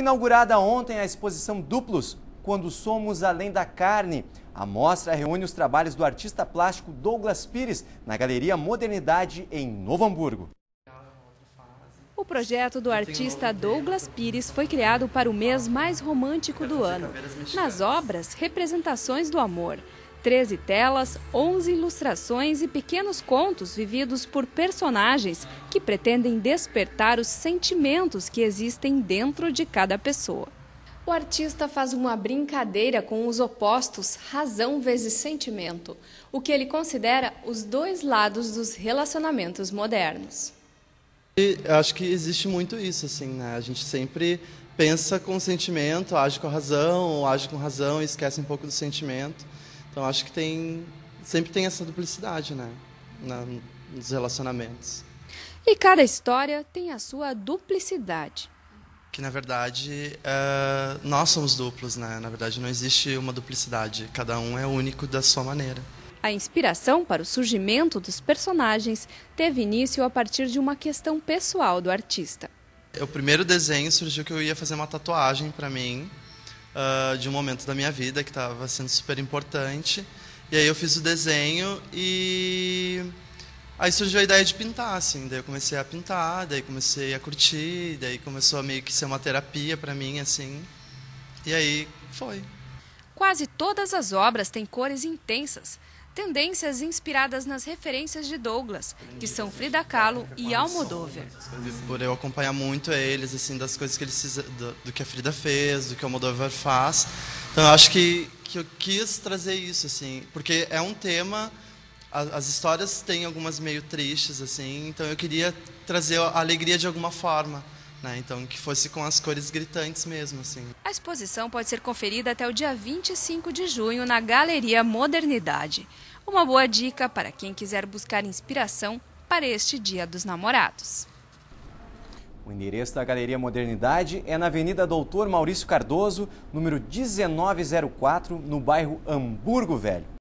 Inaugurada ontem a exposição Duplos, Quando Somos Além da Carne. A mostra reúne os trabalhos do artista plástico Douglas Pires na Galeria Modernidade, em Novo Hamburgo. O projeto do artista Douglas Pires foi criado para o mês mais romântico do ano. Nas obras, representações do amor. 13 telas, 11 ilustrações e pequenos contos vividos por personagens que pretendem despertar os sentimentos que existem dentro de cada pessoa. O artista faz uma brincadeira com os opostos razão vezes sentimento, o que ele considera os dois lados dos relacionamentos modernos. Eu acho que existe muito isso, assim, né? A gente sempre pensa com sentimento, age com razão, age com razão e esquece um pouco do sentimento. Então acho que tem sempre tem essa duplicidade, né, Na, nos relacionamentos. E cada história tem a sua duplicidade. Que na verdade é, nós somos duplos, né? Na verdade não existe uma duplicidade. Cada um é único da sua maneira. A inspiração para o surgimento dos personagens teve início a partir de uma questão pessoal do artista. O primeiro desenho surgiu que eu ia fazer uma tatuagem para mim uh, de um momento da minha vida que estava sendo super importante. E aí eu fiz o desenho e aí surgiu a ideia de pintar, assim. Daí eu comecei a pintar, daí comecei a curtir, daí começou a meio que ser uma terapia para mim, assim. E aí foi. Quase todas as obras têm cores intensas, tendências inspiradas nas referências de Douglas, que são Frida Kahlo e Almodóvar. Por eu acompanhar muito eles, assim, das coisas que eles do, do, que a Frida fez, do que o Almodóvar faz. Então eu acho que, que eu quis trazer isso, assim, porque é um tema as histórias têm algumas meio tristes assim, então eu queria trazer a alegria de alguma forma. Né? Então, que fosse com as cores gritantes mesmo. Assim. A exposição pode ser conferida até o dia 25 de junho na Galeria Modernidade. Uma boa dica para quem quiser buscar inspiração para este Dia dos Namorados. O endereço da Galeria Modernidade é na Avenida Doutor Maurício Cardoso, número 1904, no bairro Hamburgo Velho.